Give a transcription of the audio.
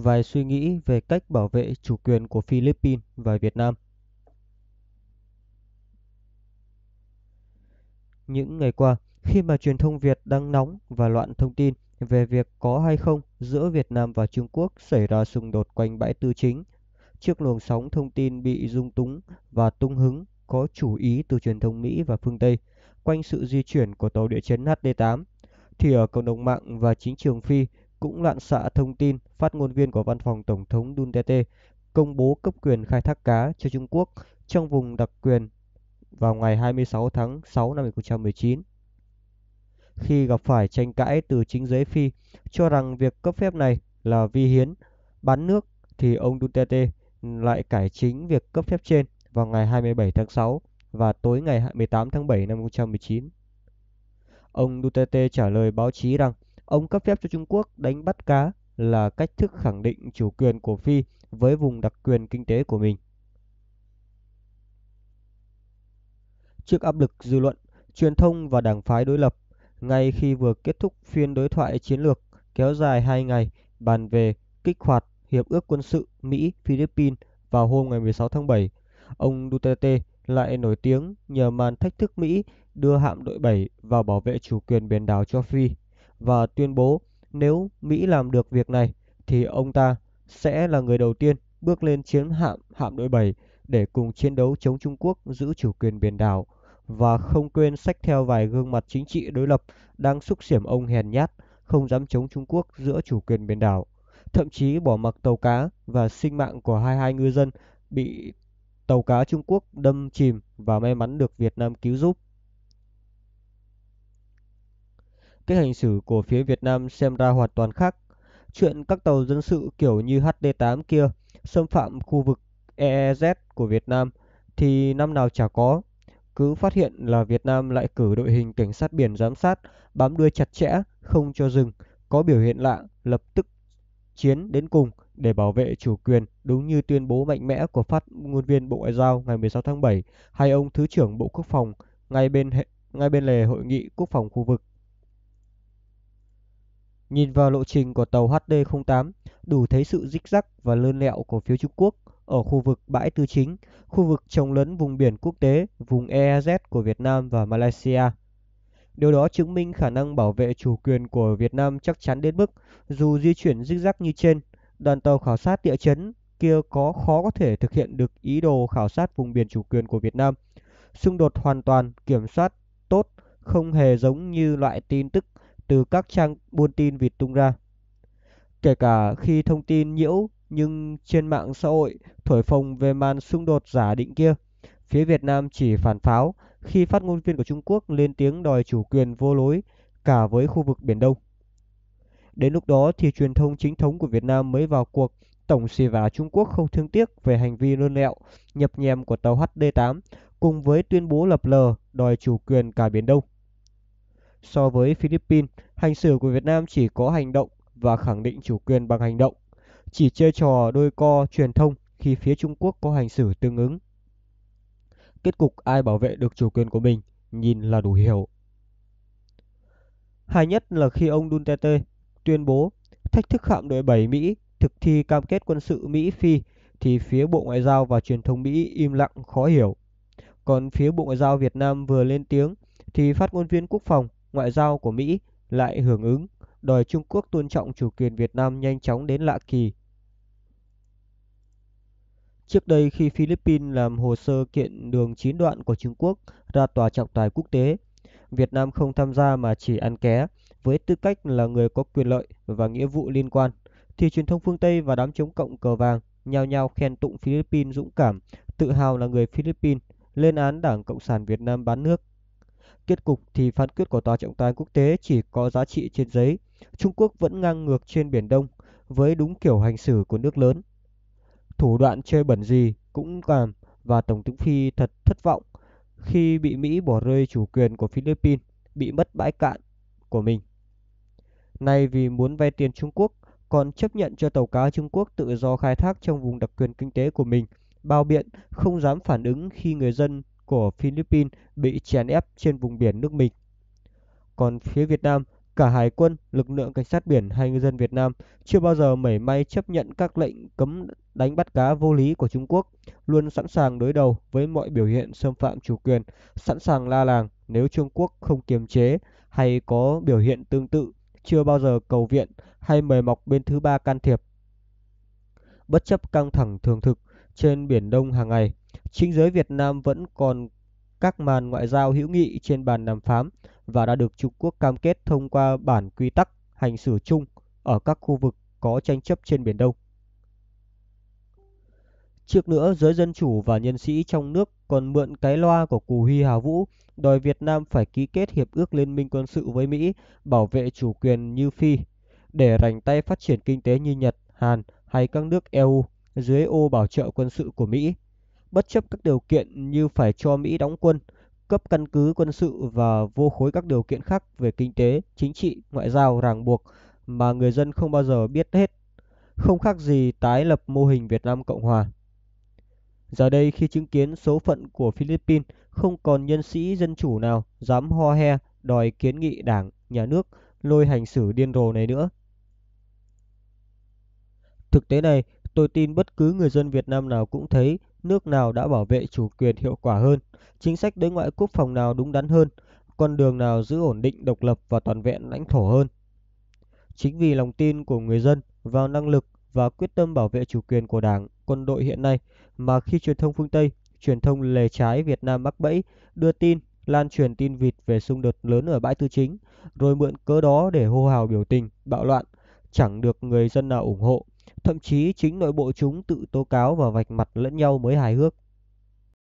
vài suy nghĩ về cách bảo vệ chủ quyền của Philippines và Việt Nam. Những ngày qua, khi mà truyền thông Việt đang nóng và loạn thông tin về việc có hay không giữa Việt Nam và Trung Quốc xảy ra xung đột quanh bãi tư chính, trước luồng sóng thông tin bị dung túng và tung hứng có chủ ý từ truyền thông Mỹ và phương Tây quanh sự di chuyển của tàu địa chấn HD-8, thì ở cộng đồng mạng và chính trường Phi cũng loạn xạ thông tin phát ngôn viên của văn phòng Tổng thống Duterte công bố cấp quyền khai thác cá cho Trung Quốc trong vùng đặc quyền vào ngày 26 tháng 6 năm 2019. Khi gặp phải tranh cãi từ chính giới Phi cho rằng việc cấp phép này là vi hiến, bán nước thì ông Duterte lại cải chính việc cấp phép trên vào ngày 27 tháng 6 và tối ngày 18 tháng 7 năm 2019. Ông Duterte trả lời báo chí rằng ông cấp phép cho Trung Quốc đánh bắt cá là cách thức khẳng định chủ quyền của Phi với vùng đặc quyền kinh tế của mình. Trước áp lực dư luận, truyền thông và đảng phái đối lập, ngay khi vừa kết thúc phiên đối thoại chiến lược kéo dài 2 ngày bàn về kích hoạt Hiệp ước quân sự Mỹ-Philippines vào hôm ngày 16 tháng 7, ông Duterte lại nổi tiếng nhờ màn thách thức Mỹ đưa hạm đội 7 vào bảo vệ chủ quyền biển đảo cho Phi và tuyên bố nếu Mỹ làm được việc này thì ông ta sẽ là người đầu tiên bước lên chiến hạm hạm đội 7 để cùng chiến đấu chống Trung Quốc giữ chủ quyền biển đảo và không quên sách theo vài gương mặt chính trị đối lập đang xúc xiểm ông hèn nhát, không dám chống Trung Quốc giữa chủ quyền biển đảo, thậm chí bỏ mặc tàu cá và sinh mạng của 22 ngư dân bị tàu cá Trung Quốc đâm chìm và may mắn được Việt Nam cứu giúp. Cách hành xử của phía Việt Nam xem ra hoàn toàn khác. Chuyện các tàu dân sự kiểu như HD8 kia xâm phạm khu vực EEZ của Việt Nam thì năm nào chả có. Cứ phát hiện là Việt Nam lại cử đội hình cảnh sát biển giám sát, bám đuôi chặt chẽ, không cho dừng, có biểu hiện lạ, lập tức chiến đến cùng để bảo vệ chủ quyền đúng như tuyên bố mạnh mẽ của phát ngôn viên Bộ Ngoại giao ngày 16 tháng 7 hay ông Thứ trưởng Bộ Quốc phòng ngay bên hệ, ngay bên lề hội nghị quốc phòng khu vực. Nhìn vào lộ trình của tàu HD08, đủ thấy sự rích rắc và lơn lẹo của phía Trung Quốc ở khu vực bãi tư chính, khu vực trồng lấn vùng biển quốc tế, vùng EEZ của Việt Nam và Malaysia. Điều đó chứng minh khả năng bảo vệ chủ quyền của Việt Nam chắc chắn đến mức dù di chuyển rích rắc như trên, đoàn tàu khảo sát địa chấn kia có khó có thể thực hiện được ý đồ khảo sát vùng biển chủ quyền của Việt Nam. Xung đột hoàn toàn kiểm soát tốt, không hề giống như loại tin tức từ các trang buôn tin vịt tung ra. Kể cả khi thông tin nhiễu nhưng trên mạng xã hội thổi phồng về màn xung đột giả định kia, phía Việt Nam chỉ phản pháo khi phát ngôn viên của Trung Quốc lên tiếng đòi chủ quyền vô lối cả với khu vực Biển Đông. Đến lúc đó thì truyền thông chính thống của Việt Nam mới vào cuộc tổng xì vả Trung Quốc không thương tiếc về hành vi lươn lẹo, nhập nhèm của tàu HD8 cùng với tuyên bố lập lờ đòi chủ quyền cả Biển Đông. So với Philippines, hành xử của Việt Nam chỉ có hành động và khẳng định chủ quyền bằng hành động, chỉ chơi trò đôi co truyền thông khi phía Trung Quốc có hành xử tương ứng. Kết cục ai bảo vệ được chủ quyền của mình nhìn là đủ hiểu. Hay nhất là khi ông Duterte tuyên bố thách thức hạm đội 7 Mỹ thực thi cam kết quân sự Mỹ-Phi thì phía Bộ Ngoại giao và truyền thông Mỹ im lặng khó hiểu. Còn phía Bộ Ngoại giao Việt Nam vừa lên tiếng thì phát ngôn viên quốc phòng, ngoại giao của Mỹ lại hưởng ứng, đòi Trung Quốc tôn trọng chủ quyền Việt Nam nhanh chóng đến lạ kỳ. Trước đây khi Philippines làm hồ sơ kiện đường chín đoạn của Trung Quốc ra tòa trọng tài quốc tế, Việt Nam không tham gia mà chỉ ăn ké với tư cách là người có quyền lợi và nghĩa vụ liên quan thì truyền thông phương Tây và đám chống cộng cờ vàng nhao nhao khen tụng Philippines dũng cảm, tự hào là người Philippines, lên án Đảng Cộng sản Việt Nam bán nước. Kết cục thì phán quyết của tòa trọng tài quốc tế chỉ có giá trị trên giấy, Trung Quốc vẫn ngang ngược trên Biển Đông với đúng kiểu hành xử của nước lớn. Thủ đoạn chơi bẩn gì cũng làm và Tổng thống Phi thật thất vọng khi bị Mỹ bỏ rơi chủ quyền của Philippines, bị mất bãi cạn của mình. Nay vì muốn vay tiền Trung Quốc, còn chấp nhận cho tàu cá Trung Quốc tự do khai thác trong vùng đặc quyền kinh tế của mình, bao biện không dám phản ứng khi người dân của Philippines bị chèn ép trên vùng biển nước mình. Còn phía Việt Nam Cả hải quân, lực lượng cảnh sát biển hay ngư dân Việt Nam chưa bao giờ mảy may chấp nhận các lệnh cấm đánh bắt cá vô lý của Trung Quốc, luôn sẵn sàng đối đầu với mọi biểu hiện xâm phạm chủ quyền, sẵn sàng la làng nếu Trung Quốc không kiềm chế hay có biểu hiện tương tự, chưa bao giờ cầu viện hay mời mọc bên thứ ba can thiệp. Bất chấp căng thẳng thường thực trên Biển Đông hàng ngày, chính giới Việt Nam vẫn còn các màn ngoại giao hữu nghị trên bàn đàm phán và đã được Trung Quốc cam kết thông qua bản quy tắc hành xử chung ở các khu vực có tranh chấp trên Biển Đông. Trước nữa, giới dân chủ và nhân sĩ trong nước còn mượn cái loa của Cù Huy Hà Vũ đòi Việt Nam phải ký kết hiệp ước liên minh quân sự với Mỹ bảo vệ chủ quyền như Phi để rảnh tay phát triển kinh tế như Nhật, Hàn hay các nước EU dưới ô bảo trợ quân sự của Mỹ, bất chấp các điều kiện như phải cho Mỹ đóng quân, cấp căn cứ quân sự và vô khối các điều kiện khác về kinh tế, chính trị, ngoại giao ràng buộc mà người dân không bao giờ biết hết, không khác gì tái lập mô hình Việt Nam Cộng Hòa. Giờ đây khi chứng kiến số phận của Philippines không còn nhân sĩ dân chủ nào dám ho he đòi kiến nghị đảng, nhà nước lôi hành xử điên rồ này nữa. Thực tế này, tôi tin bất cứ người dân Việt Nam nào cũng thấy nước nào đã bảo vệ chủ quyền hiệu quả hơn, chính sách đối ngoại quốc phòng nào đúng đắn hơn, con đường nào giữ ổn định độc lập và toàn vẹn lãnh thổ hơn. Chính vì lòng tin của người dân vào năng lực và quyết tâm bảo vệ chủ quyền của Đảng, quân đội hiện nay mà khi truyền thông phương Tây, truyền thông lề trái Việt Nam mắc bẫy, đưa tin, lan truyền tin vịt về xung đột lớn ở bãi tư chính, rồi mượn cớ đó để hô hào biểu tình, bạo loạn, chẳng được người dân nào ủng hộ. Thậm chí chính nội bộ chúng tự tố cáo và vạch mặt lẫn nhau mới hài hước.